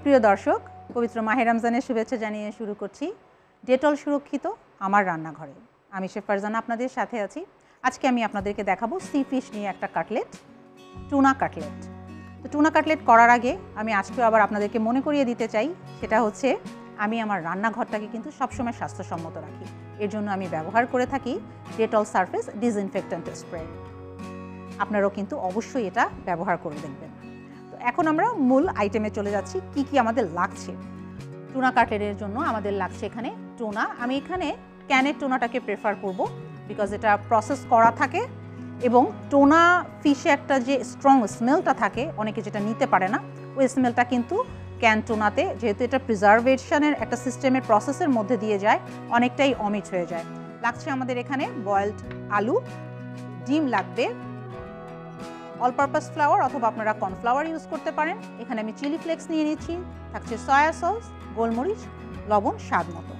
সুপ্রিয় দর্শক, পবিত্র মাহে রমজানের শুভেচ্ছা জানিয়ে শুরু করছি। ডেটল সুরক্ষিত আমার রান্নাঘরে। আমি শেফ ফারজানা, আপনাদের সাথে আছি। আজকে আমি আপনাদেরকে দেখাবো সি ফিশ নিয়ে একটা কাটলেট, টুনা কাটলেট। তো টুনা কাটলেট করার আগে আমি আজকেও আবার আপনাদেরকে মনে করিয়ে দিতে চাই, সেটা হচ্ছে আমি আমার রান্নাঘরটাকে কিন্তু সবসময় স্বাস্থ্যসম্মত রাখি। এর জন্য আমি ব্যবহার করে থাকি ডেটল সারফেস ডিসইনফেক্ট্যান্ট স্প্রে। আপনারাও কিন্তু অবশ্যই এটা ব্যবহার করে দেখবেন। এখন আমরা মূল আইটেমে চলে যাচ্ছি, কি কি আমাদের লাগছে? টুনা কাটলেটের জন্য আমাদের লাগছে এখানে টুনা। আমি এখানে ক্যানের টুনাটাকে প্রেফার করব বিকজ এটা প্রসেস করা থাকে এবং টোনা ফিশে একটা যে স্ট্রং স্মেলটা থাকে, অনেকে যেটা নিতে পারে না, ওই স্মেলটা কিন্তু ক্যান টোনাতে, যেহেতু এটা প্রিজার্ভেশনের একটা সিস্টেমের প্রসেসের মধ্যে দিয়ে যায়, অনেকটাই অমিট হয়ে যায়। লাগছে আমাদের এখানে বয়েলড আলু, ডিম লাগবে অল পারপাস ফ্লাওয়ার অথবা আপনারা কর্নফ্লাওয়ার ইউজ করতে পারেন। এখানে আমি চিলি ফ্লেক্স নিয়ে নিচ্ছি, থাকছে সয়া সস গোলমরিচ, লবণ, স্বাদ মতো।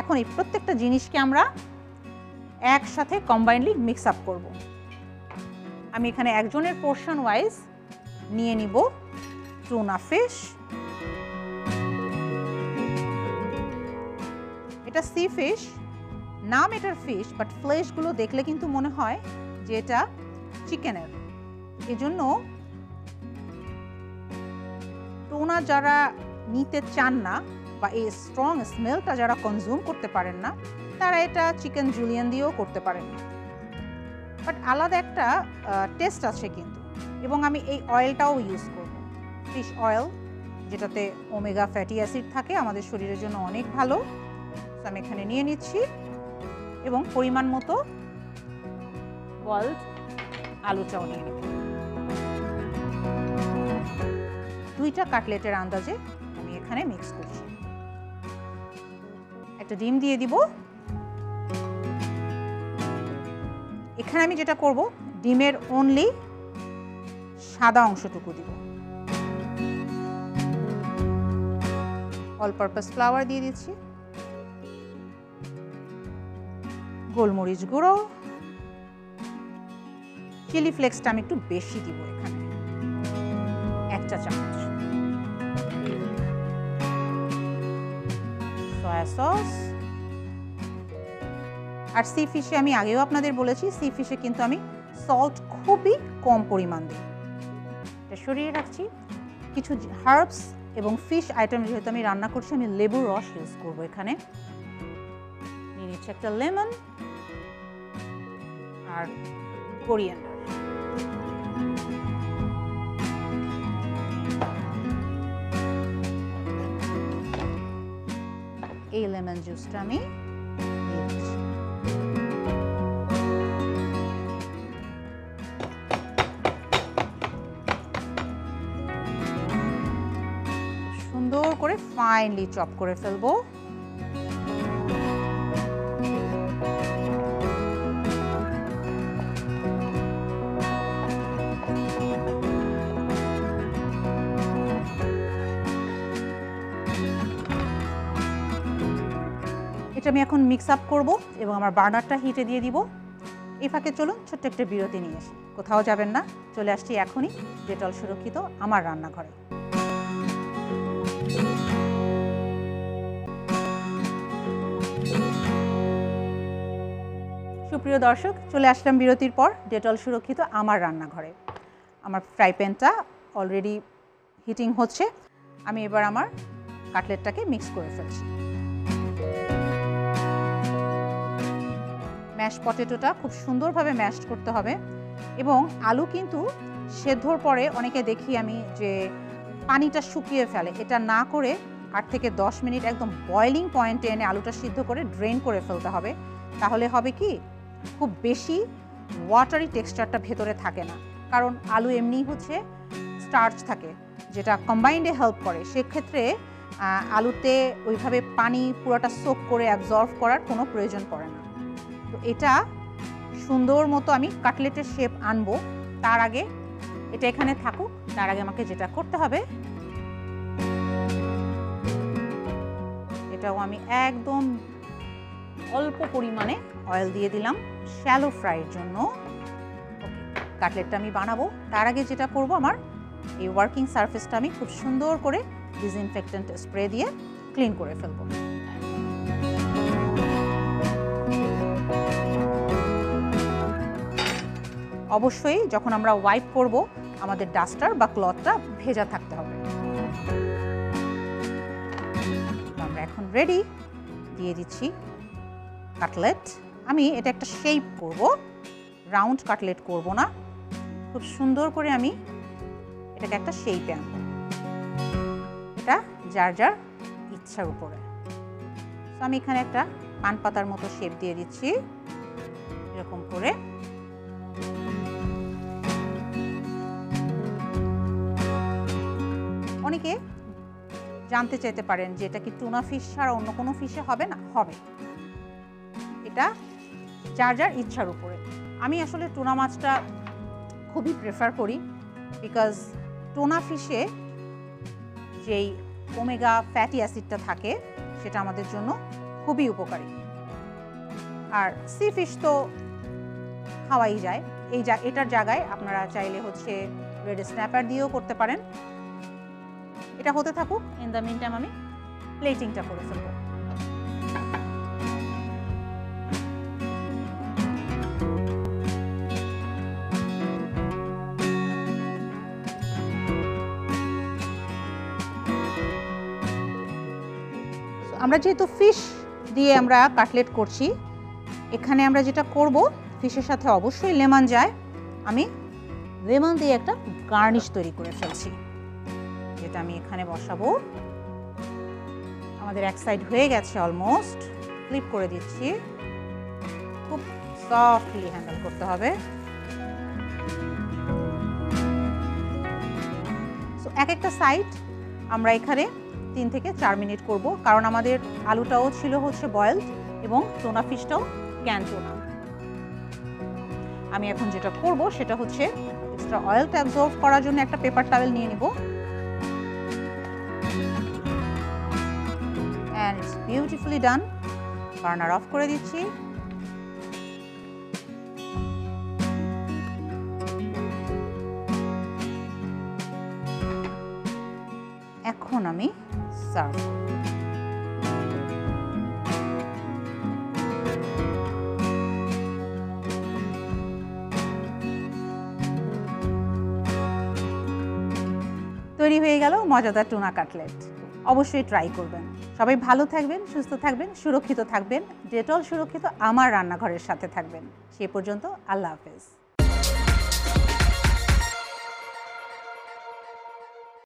এখন এই প্রত্যেকটা জিনিসকে আমরা একসাথে কম্বাইনলি মিক্স আপ করব। আমি এখানে একজনের পোর্শন ওয়াইজ নিয়ে নিব টুনা ফিশ এটা সি ফিশ নাম এটার ফিশ বাট ফ্লেশগুলো দেখলে কিন্তু মনে হয় যে এটা চিকেনের এজন্য টোনা যারা নিতে চান না বা এই স্ট্রং স্মেলটা যারা কনজিউম করতে পারেন না, তারা এটা চিকেন জুলিয়ান দিয়েও করতে পারেন। বাট আলাদা একটা টেস্ট আছে কিন্তু। এবং আমি এই অয়েলটাও ইউজ করব। ফিশ অয়েল যেটাতে ওমেগা ফ্যাটি অ্যাসিড থাকে, আমাদের শরীরের জন্য অনেক ভালো। আমি এখানে নিয়ে নিচ্ছি। এবং পরিমাণ মতো বয়েলড আলুটাও নিয়ে নেব দুইটা কাটলেটের আন্দাজে আমি এখানে মিক্স করছি। একটা ডিম দিয়ে দিব। এখানে আমি যেটা করব, ডিমের অনলি সাদা অংশটুকু দিব। অল পারপাস ফ্লাওয়ার দিয়ে দিচ্ছি। গোলমরিচ গুঁড়ো। চিলি ফ্লেক্সটা আমি একটু বেশি দিব এখানে। চা সয়া সস আর সি ফিশে আমি আগেও আপনাদের বলেছি সি ফিশে কিন্তু আমি সল্ট খুবই কম পরিমাণ দিই। এটা সরিয়ে রাখছি। কিছু হার্বস এবং ফিশ আইটেম যেহেতু আমি রান্না করছি, আমি লেবুর রস ইউজ করব এখানে। নিয়ে নিচ্ছি একটা লেমন আর কোরিয়ান্ডার এই লেমন জুসটা আমি সুন্দর করে ফাইনলি চপ করে ফেলব। এটা আমি এখন মিক্স আপ করব এবং আমার বার্নারটা হিটে দিয়ে দিব। এই ফাঁকে চলুন ছোট্ট একটা বিরতি নিয়ে আসি। কোথাও যাবেন না, চলে আসছি এখনই ডেটল সুরক্ষিত আমার রান্নাঘরে। সুপ্রিয় দর্শক, চলে আসলাম বিরতির পর ডেটল সুরক্ষিত আমার রান্নাঘরে। আমার ফ্রাই প্যানটা অলরেডি হিটিং হচ্ছে। আমি এবার আমার কাটলেটটাকে মিক্স করে ফেলছি। ম্যাশ পটেটোটা খুব সুন্দরভাবে ম্যাশ করতে হবে এবং আলু কিন্তু সেদ্ধর পরে অনেকে দেখি আমি যে পানিটা শুকিয়ে ফেলে, এটা না করে আট থেকে দশ মিনিট একদম বয়লিং পয়েন্টে এনে আলুটা সিদ্ধ করে ড্রেন করে ফেলতে হবে। তাহলে হবে কি, খুব বেশি ওয়াটারি টেক্সচারটা ভেতরে থাকে না। কারণ আলু এমনি হচ্ছে স্টার্চ থাকে, যেটা কম্বাইন্ডে হেল্প করে। সেক্ষেত্রে আলুতে ওইভাবে পানি পুরোটা সোক করে অ্যাবজর্ভ করার কোনো প্রয়োজন পড়ে না। তো এটা সুন্দর মতো আমি কাটলেটের শেপ আনব। তার আগে এটা এখানে থাকুক, তার আগে আমাকে যেটা করতে হবে, এটাও আমি একদম অল্প পরিমাণে অয়েল দিয়ে দিলাম শ্যালো ফ্রাইয়ের জন্য। কাটলেটটা আমি বানাবো। তার আগে যেটা করব আমার, এই ওয়ার্কিং সারফেসটা আমি খুব সুন্দর করে ডিসইনফেক্টেন্ট স্প্রে দিয়ে ক্লিন করে ফেলব। অবশ্যই যখন আমরা ওয়াইপ করব, আমাদের ডাস্টার বা ক্লথটা ভেজা থাকতে হবে। আমরা এখন রেডি দিয়ে দিচ্ছি কাটলেট আমি এটা একটা শেপ করব রাউন্ড কাটলেট করব না। খুব সুন্দর করে আমি এটাকে একটা শেপে আনব। এটা যার যার ইচ্ছার উপরে। তো আমি এখানে একটা পান পাতার মতো শেপ দিয়ে দিচ্ছি। এরকম করে জানতে চাইতে পারেন যে এটা কি টুনা ফিশ ছাড়া অন্য কোনো ফিশে হবে না? হবে। এটা যার যার ইচ্ছার উপরে। আমি আসলে টুনা মাছটা খুবই প্রেফার করি বিকজ টোনা ফিশে যেই ওমেগা ফ্যাটি অ্যাসিডটা থাকে, সেটা আমাদের জন্য খুবই উপকারী। আর সি ফিশ তো খাওয়াই যায়। এই যা এটার জায়গায় আপনারা চাইলে হচ্ছে রেড স্ন্যাপার দিয়েও করতে পারেন। এটা হতে থাকুক। ইন দ্য মিন টাইম আমি প্লেটিংটা করে ফেলব। আমরা যেহেতু ফিশ দিয়ে আমরা কাটলেট করছি এখানে আমরা যেটা করব ফিশের সাথে অবশ্যই লেমন যায়। আমি লেমন দিয়ে একটা গার্নিশ তৈরি করে ফেলছি। যেটা আমি এখানে বসাবো। আমাদের এক সাইড হয়ে গেছে অলমোস্ট ফ্লিপ করে দিচ্ছি। খুব সফটলি হ্যান্ডেল করতে হবে। সো এক একটা সাইড আমরা এখানে তিন থেকে চার মিনিট করব। কারণ আমাদের আলুটাও ছিল হচ্ছে বয়েলড এবং টোনা ফিশটাও ক্যান টোনা আমি এখন যেটা করব সেটা হচ্ছে এক্সট্রা অয়েলটা অ্যাবজর্ভ করার জন্য একটা পেপার টাওয়েল নিয়ে নিব। And it's beautifully done burner off করে দিচ্ছি। এখন আমি সার্ভ তৈরি হয়ে গেল মজাদার টুনা কাটলেট। অবশ্যই ট্রাই করবেন। সবাই ভালো থাকবেন, সুস্থ থাকবেন, সুরক্ষিত থাকবেন, ডেটল সুরক্ষিত আমার রান্নাঘরের সাথে থাকবেন। সে পর্যন্ত আল্লাহ হাফেজ।